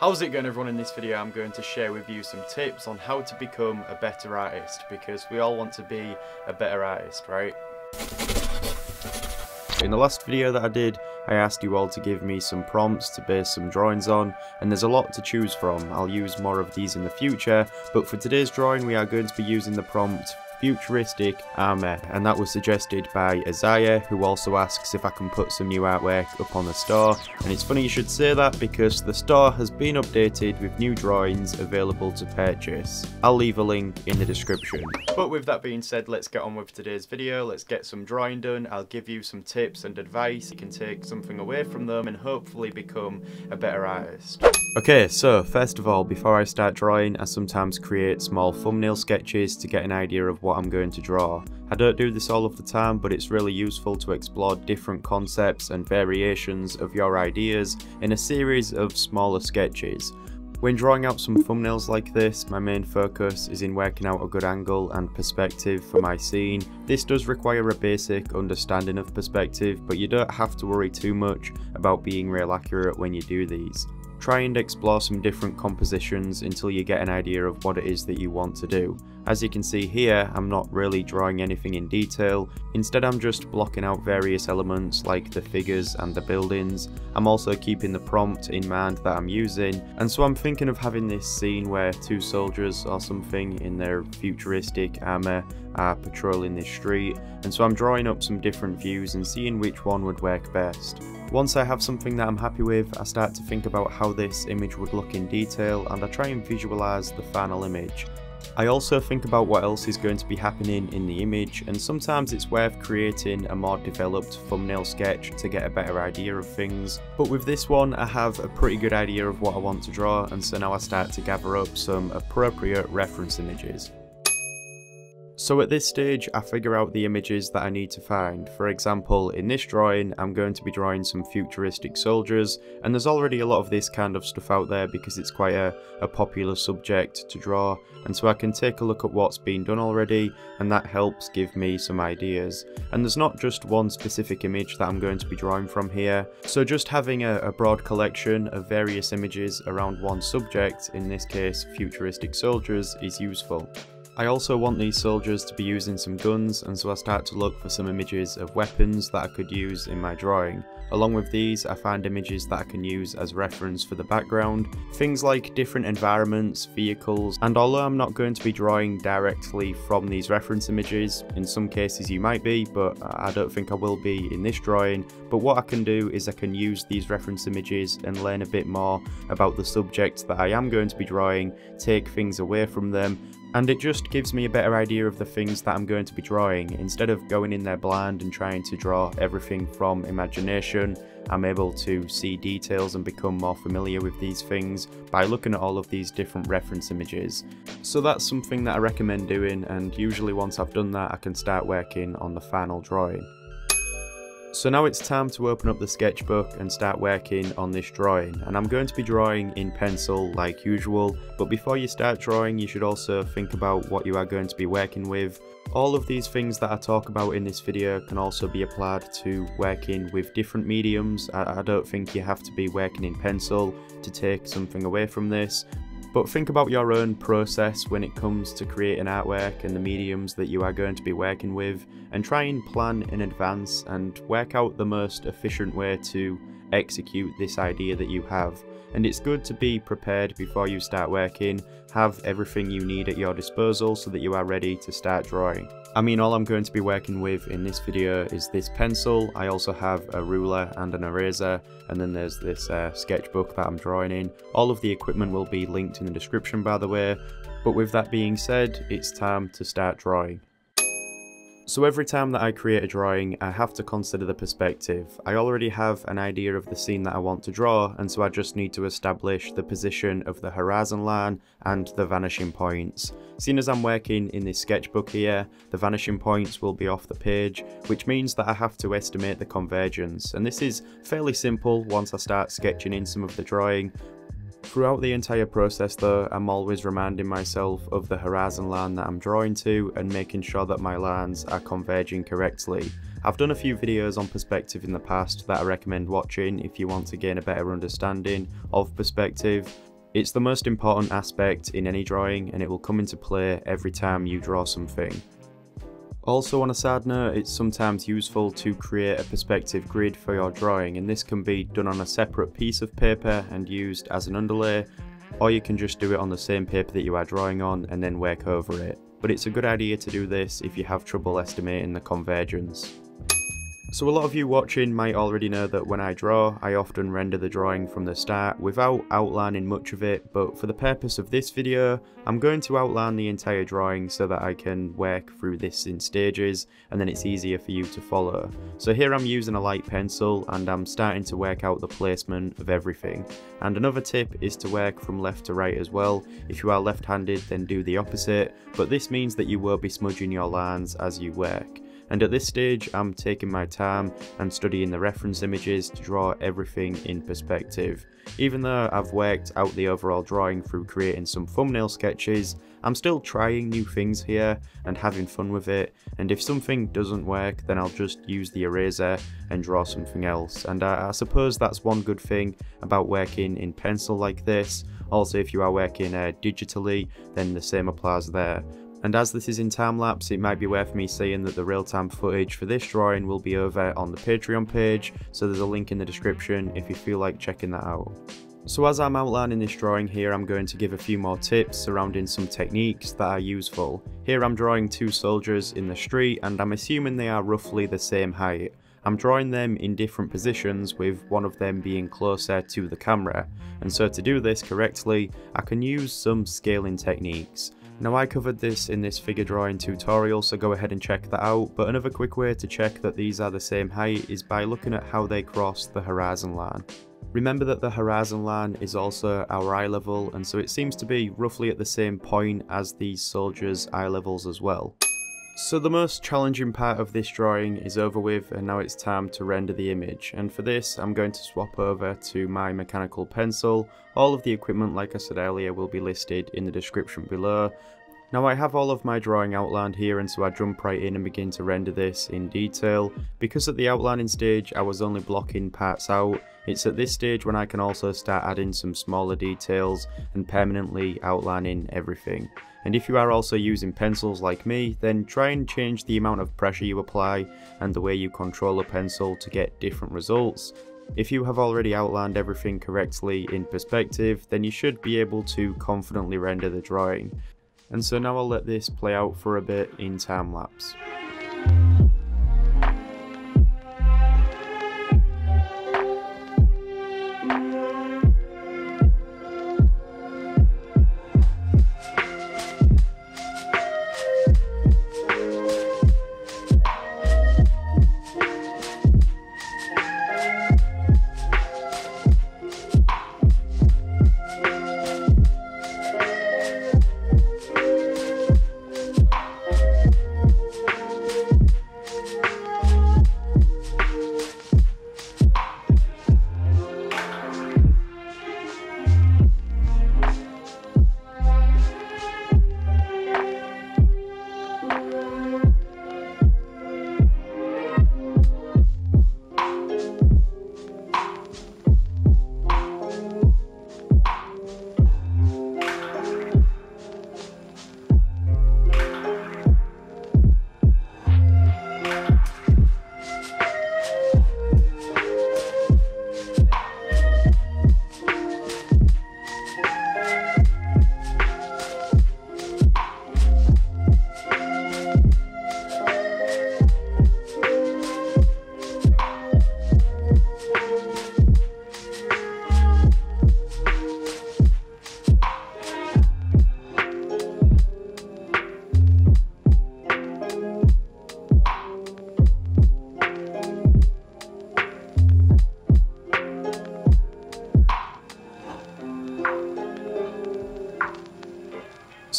How's it going everyone? In this video I'm going to share with you some tips on how to become a better artist because we all want to be a better artist, right? In the last video that I did, I asked you all to give me some prompts to base some drawings on, and there's a lot to choose from. I'll use more of these in the future, but for today's drawing we are going to be using the prompt futuristic armour and that was suggested by Isaiah who also asks if I can put some new artwork up on the store and it's funny you should say that because the store has been updated with new drawings available to purchase. I'll leave a link in the description. But with that being said let's get on with today's video, let's get some drawing done, I'll give you some tips and advice, you can take something away from them and hopefully become a better artist. Okay, so first of all, before I start drawing, I sometimes create small thumbnail sketches to get an idea of what what I'm going to draw. I don't do this all of the time, but it's really useful to explore different concepts and variations of your ideas in a series of smaller sketches. When drawing out some thumbnails like this, my main focus is in working out a good angle and perspective for my scene. This does require a basic understanding of perspective, but you don't have to worry too much about being real accurate when you do these. Try and explore some different compositions until you get an idea of what it is that you want to do. As you can see here, I'm not really drawing anything in detail, instead I'm just blocking out various elements like the figures and the buildings. I'm also keeping the prompt in mind that I'm using, and so I'm thinking of having this scene where two soldiers or something in their futuristic armour are uh, patrolling this street, and so I'm drawing up some different views and seeing which one would work best. Once I have something that I'm happy with, I start to think about how this image would look in detail and I try and visualise the final image. I also think about what else is going to be happening in the image and sometimes it's worth creating a more developed thumbnail sketch to get a better idea of things. But with this one I have a pretty good idea of what I want to draw and so now I start to gather up some appropriate reference images. So at this stage I figure out the images that I need to find. For example, in this drawing I'm going to be drawing some futuristic soldiers and there's already a lot of this kind of stuff out there because it's quite a, a popular subject to draw and so I can take a look at what's been done already and that helps give me some ideas. And there's not just one specific image that I'm going to be drawing from here, so just having a, a broad collection of various images around one subject, in this case futuristic soldiers, is useful. I also want these soldiers to be using some guns and so I start to look for some images of weapons that I could use in my drawing. Along with these I find images that I can use as reference for the background, things like different environments, vehicles, and although I'm not going to be drawing directly from these reference images, in some cases you might be, but I don't think I will be in this drawing, but what I can do is I can use these reference images and learn a bit more about the subject that I am going to be drawing, take things away from them, and it just gives me a better idea of the things that I'm going to be drawing. Instead of going in there blind and trying to draw everything from imagination, I'm able to see details and become more familiar with these things by looking at all of these different reference images. So that's something that I recommend doing and usually once I've done that I can start working on the final drawing. So now it's time to open up the sketchbook and start working on this drawing and I'm going to be drawing in pencil like usual but before you start drawing you should also think about what you are going to be working with. All of these things that I talk about in this video can also be applied to working with different mediums. I, I don't think you have to be working in pencil to take something away from this but think about your own process when it comes to creating artwork and the mediums that you are going to be working with, and try and plan in advance and work out the most efficient way to execute this idea that you have and it's good to be prepared before you start working, have everything you need at your disposal so that you are ready to start drawing. I mean all I'm going to be working with in this video is this pencil, I also have a ruler and an eraser and then there's this uh, sketchbook that I'm drawing in. All of the equipment will be linked in the description by the way, but with that being said, it's time to start drawing. So every time that I create a drawing, I have to consider the perspective. I already have an idea of the scene that I want to draw, and so I just need to establish the position of the horizon line and the vanishing points. Seeing as I'm working in this sketchbook here, the vanishing points will be off the page, which means that I have to estimate the convergence, and this is fairly simple once I start sketching in some of the drawing, Throughout the entire process though, I'm always reminding myself of the horizon line that I'm drawing to and making sure that my lines are converging correctly. I've done a few videos on perspective in the past that I recommend watching if you want to gain a better understanding of perspective, It's the most important aspect in any drawing and it will come into play every time you draw something. Also on a sad note, it's sometimes useful to create a perspective grid for your drawing and this can be done on a separate piece of paper and used as an underlay or you can just do it on the same paper that you are drawing on and then work over it. But it's a good idea to do this if you have trouble estimating the convergence. So a lot of you watching might already know that when I draw, I often render the drawing from the start without outlining much of it, but for the purpose of this video, I'm going to outline the entire drawing so that I can work through this in stages, and then it's easier for you to follow. So here I'm using a light pencil, and I'm starting to work out the placement of everything. And another tip is to work from left to right as well. If you are left-handed, then do the opposite, but this means that you will be smudging your lines as you work and at this stage I'm taking my time and studying the reference images to draw everything in perspective. Even though I've worked out the overall drawing through creating some thumbnail sketches, I'm still trying new things here and having fun with it. And if something doesn't work then I'll just use the eraser and draw something else. And I, I suppose that's one good thing about working in pencil like this. Also if you are working uh, digitally then the same applies there and as this is in time lapse, it might be worth me saying that the real time footage for this drawing will be over on the Patreon page, so there's a link in the description if you feel like checking that out. So as I'm outlining this drawing here, I'm going to give a few more tips surrounding some techniques that are useful. Here I'm drawing two soldiers in the street and I'm assuming they are roughly the same height. I'm drawing them in different positions with one of them being closer to the camera, and so to do this correctly, I can use some scaling techniques. Now I covered this in this figure drawing tutorial so go ahead and check that out, but another quick way to check that these are the same height is by looking at how they cross the horizon line. Remember that the horizon line is also our eye level and so it seems to be roughly at the same point as these soldiers' eye levels as well. So the most challenging part of this drawing is over with and now it's time to render the image and for this I'm going to swap over to my mechanical pencil. All of the equipment like I said earlier will be listed in the description below. Now I have all of my drawing outlined here and so I jump right in and begin to render this in detail. Because at the outlining stage I was only blocking parts out, it's at this stage when I can also start adding some smaller details and permanently outlining everything. And if you are also using pencils like me, then try and change the amount of pressure you apply and the way you control a pencil to get different results. If you have already outlined everything correctly in perspective, then you should be able to confidently render the drawing. And so now I'll let this play out for a bit in time lapse.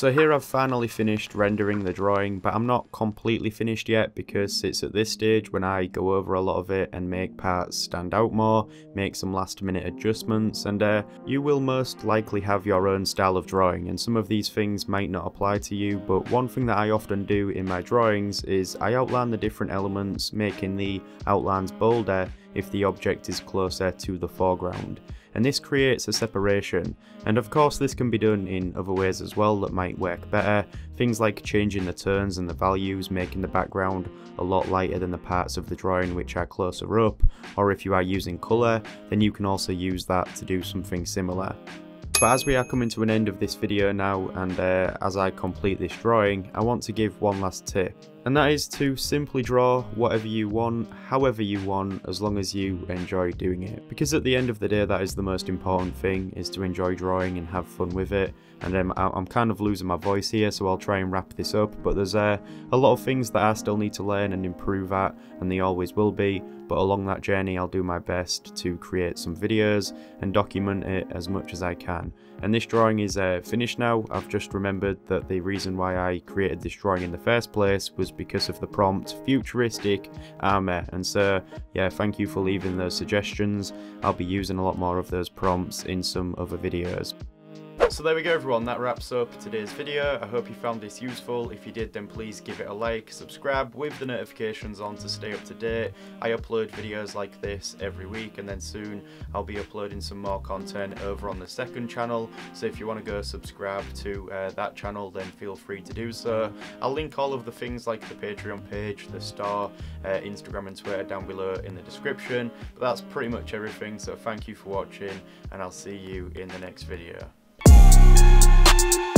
So here I've finally finished rendering the drawing, but I'm not completely finished yet because it's at this stage when I go over a lot of it and make parts stand out more, make some last minute adjustments, and uh, you will most likely have your own style of drawing, and some of these things might not apply to you, but one thing that I often do in my drawings is I outline the different elements, making the outlines bolder if the object is closer to the foreground. and this creates a separation. And of course this can be done in other ways as well that might work better, things like changing the turns and the values, making the background a lot lighter than the parts of the drawing which are closer up, or if you are using colour, then you can also use that to do something similar. But as we are coming to an end of this video now and uh, as I complete this drawing, I want to give one last tip. And that is to simply draw whatever you want, however you want, as long as you enjoy doing it. Because at the end of the day that is the most important thing, is to enjoy drawing and have fun with it. And um, I'm kind of losing my voice here so I'll try and wrap this up. But there's uh, a lot of things that I still need to learn and improve at and they always will be. But along that journey I'll do my best to create some videos and document it as much as I can. And this drawing is uh, finished now. I've just remembered that the reason why I created this drawing in the first place was because of the prompt futuristic armor. And so, yeah, thank you for leaving those suggestions. I'll be using a lot more of those prompts in some other videos. So there we go everyone, that wraps up today's video. I hope you found this useful. If you did then please give it a like, subscribe with the notifications on to stay up to date. I upload videos like this every week and then soon I'll be uploading some more content over on the second channel. So if you want to go subscribe to uh, that channel then feel free to do so. I'll link all of the things like the Patreon page, the star, uh, Instagram and Twitter down below in the description. But that's pretty much everything so thank you for watching and I'll see you in the next video. Thank you.